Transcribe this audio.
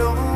don't